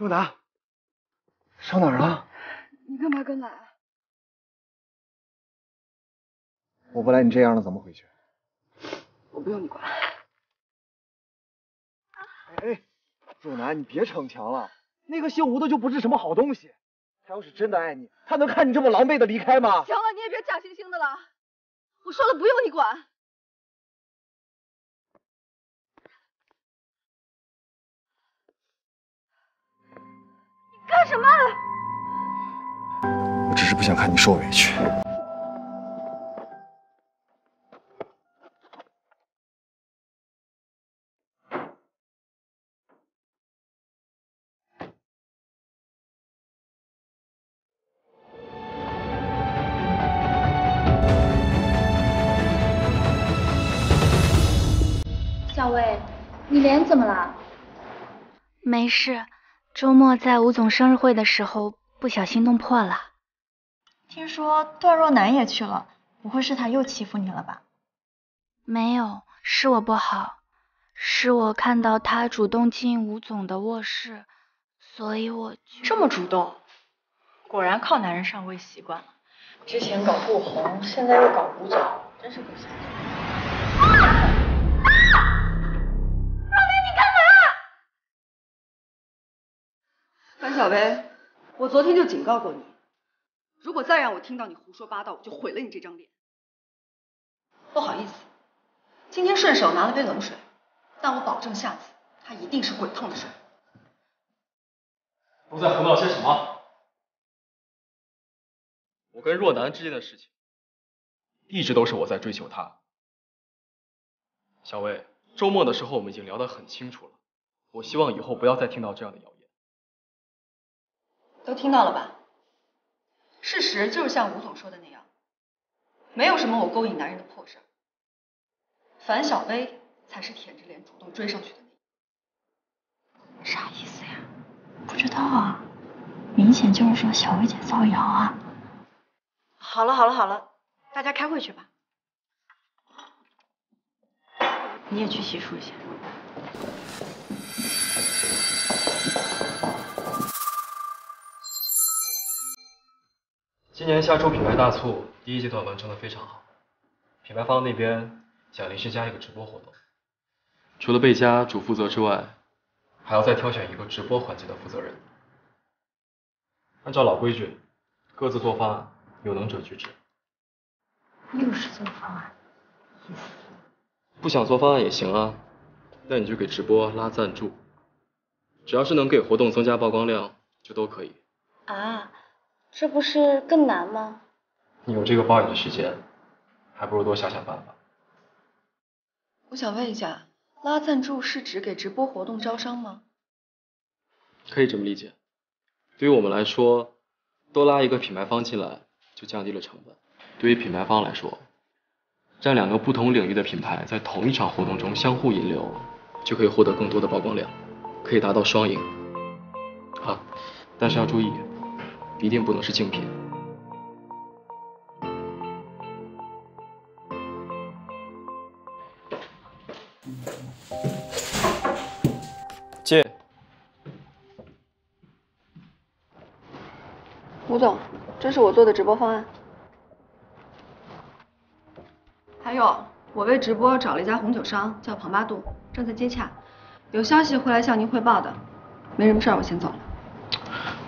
若楠，上哪儿了？你干嘛跟来？我不来，你这样了怎么回去？我不用你管。哎，若楠，你别逞强了。那个姓吴的就不是什么好东西。他要是真的爱你，他能看你这么狼狈的离开吗？行了，你也别假惺惺的了。我说了，不用你管。不想看你受委屈。小薇，你脸怎么了？没事，周末在吴总生日会的时候不小心弄破了。听说段若楠也去了，不会是他又欺负你了吧？没有，是我不好，是我看到他主动进吴总的卧室，所以我就这么主动，果然靠男人上位习惯了。之前搞顾红，现在又搞吴总，真是够下作。樊小薇，我昨天就警告过你，如果再让我听到你胡说八道，我就毁了你这张脸。不好意思，今天顺手拿了杯冷水，但我保证下次它一定是滚烫的水。都在胡闹些什么？我跟若楠之间的事情，一直都是我在追求她。小薇，周末的时候我们已经聊得很清楚了，我希望以后不要再听到这样的谣言。都听到了吧？事实就是像吴总说的那样，没有什么我勾引男人的破事儿。樊小薇才是舔着脸主动追上去的那。啥意思呀？不知道啊，明显就是说小薇姐造谣啊。好了好了好了，大家开会去吧。你也去洗漱一下。今年夏初品牌大促第一阶段完成的非常好，品牌方那边想临时加一个直播活动，除了贝佳主负责之外，还要再挑选一个直播环节的负责人。按照老规矩，各自做方案，有能者居之。又是做方案，意思？不想做方案也行啊，那你就给直播拉赞助，只要是能给活动增加曝光量，就都可以。啊，这不是更难吗？你有这个抱怨的时间，还不如多想想办法。我想问一下，拉赞助是指给直播活动招商吗？可以这么理解。对于我们来说，多拉一个品牌方进来，就降低了成本。对于品牌方来说，让两个不同领域的品牌在同一场活动中相互引流，就可以获得更多的曝光量，可以达到双赢。啊，但是要注意，一定不能是竞品。借。吴总，这是我做的直播方案。还有，我为直播找了一家红酒商，叫庞巴度，正在接洽，有消息会来向您汇报的。没什么事儿，我先走了。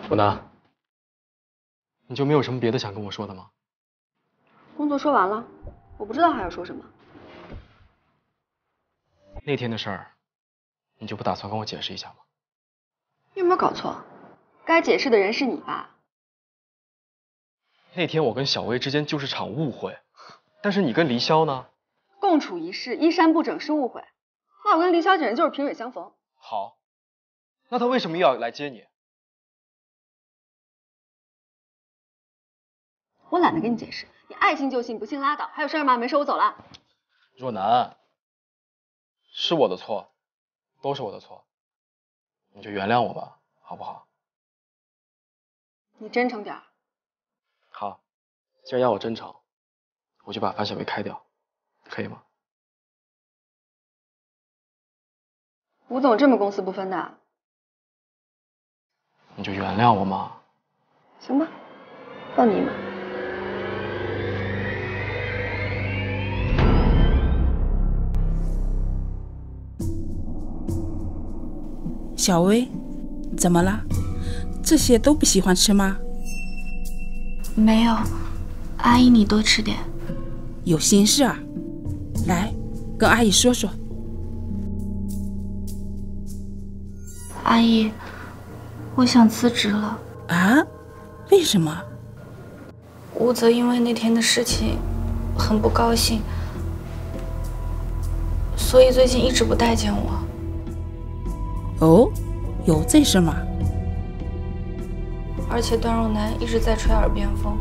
若楠，你就没有什么别的想跟我说的吗？工作说完了，我不知道还要说什么。那天的事儿，你就不打算跟我解释一下吗？你有没有搞错？该解释的人是你吧？那天我跟小薇之间就是场误会，但是你跟黎潇呢？共处一室，衣衫不整是误会。那我跟黎潇简直就是萍水相逢。好，那他为什么又要来接你？我懒得跟你解释，你爱信就信，不信拉倒。还有事儿吗？没事，我走了。若楠，是我的错，都是我的错，你就原谅我吧，好不好？你真诚点儿。好，既然要我真诚，我就把樊小薇开掉，可以吗？吴总这么公私不分的？你就原谅我嘛。行吧，放你一马。小薇，怎么了？这些都不喜欢吃吗？没有，阿姨你多吃点。有心事啊？来，跟阿姨说说。阿姨，我想辞职了。啊？为什么？吴泽因为那天的事情很不高兴，所以最近一直不待见我。哦，有这事吗？而且段若楠一直在吹耳边风，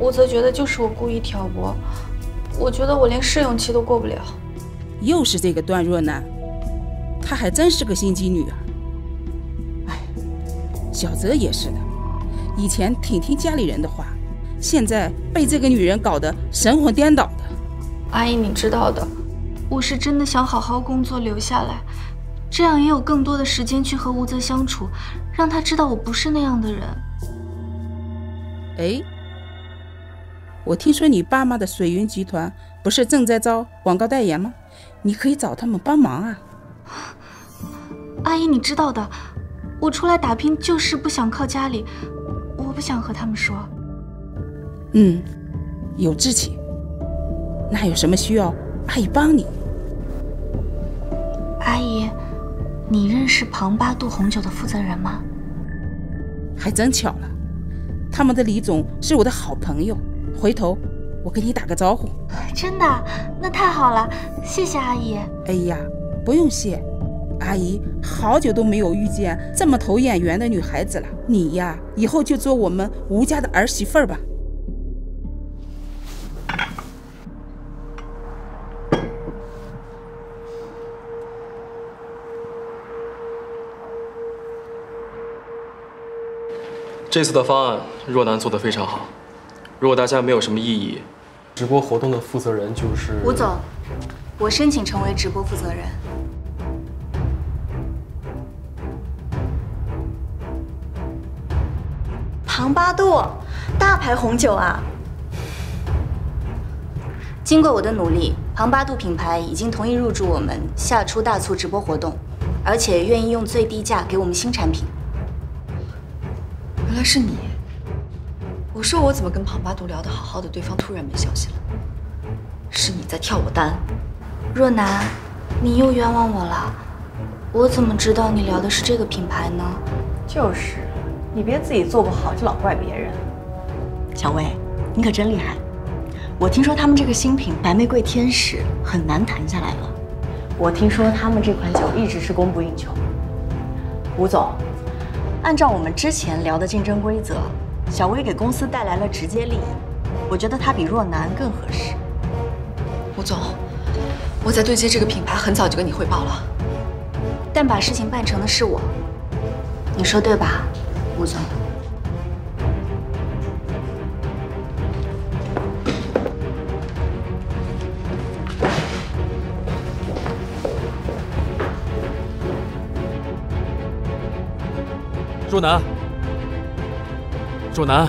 吴泽觉得就是我故意挑拨，我觉得我连试用期都过不了。又是这个段若楠，她还真是个心机女啊！哎，小泽也是的，以前挺听家里人的话，现在被这个女人搞得神魂颠倒的。阿姨，你知道的，我是真的想好好工作留下来，这样也有更多的时间去和吴泽相处。让他知道我不是那样的人。哎，我听说你爸妈的水云集团不是正在招广告代言吗？你可以找他们帮忙啊。阿姨，你知道的，我出来打拼就是不想靠家里，我不想和他们说。嗯，有志气。那有什么需要，阿姨帮你。阿姨。你认识庞巴度红酒的负责人吗？还真巧了，他们的李总是我的好朋友。回头我给你打个招呼。真的？那太好了，谢谢阿姨。哎呀，不用谢，阿姨好久都没有遇见这么投眼缘的女孩子了。你呀，以后就做我们吴家的儿媳妇儿吧。这次的方案，若楠做的非常好。如果大家没有什么异议，直播活动的负责人就是吴总，我申请成为直播负责人。庞八度，大牌红酒啊！经过我的努力，庞八度品牌已经同意入驻我们夏初大促直播活动，而且愿意用最低价给我们新产品。原来是你！我说我怎么跟庞巴度聊得好好的，对方突然没消息了？是你在跳我单！若楠，你又冤枉我了！我怎么知道你聊的是这个品牌呢？就是，你别自己做不好就老怪别人。小薇，你可真厉害！我听说他们这个新品白玫瑰天使很难谈下来了。我听说他们这款酒一直是供不应求。吴总。按照我们之前聊的竞争规则，小薇给公司带来了直接利益，我觉得她比若楠更合适。吴总，我在对接这个品牌很早就跟你汇报了，但把事情办成的是我，你说对吧，吴总？若楠，若楠，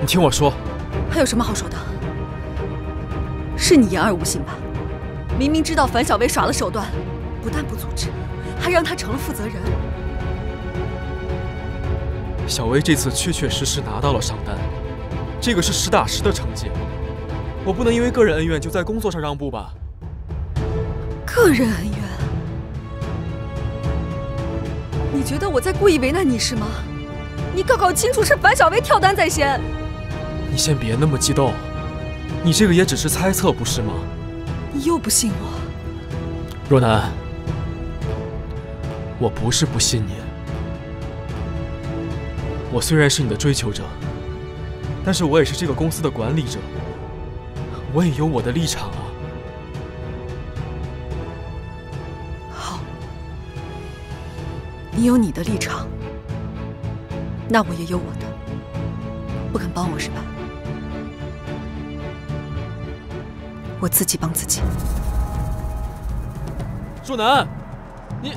你听我说，还有什么好说的？是你言而无信吧？明明知道樊小薇耍了手段，不但不阻止，还让她成了负责人。小薇这次确确实实拿到了商单，这个是实打实的成绩。我不能因为个人恩怨就在工作上让步吧？个人恩怨？你觉得我在故意为难你是吗？你搞搞清楚，是樊小薇跳单在先。你先别那么激动，你这个也只是猜测，不是吗？你又不信我，若楠，我不是不信你。我虽然是你的追求者，但是我也是这个公司的管理者，我也有我的立场啊。你有你的立场，那我也有我的。不肯帮我是吧？我自己帮自己。树南，你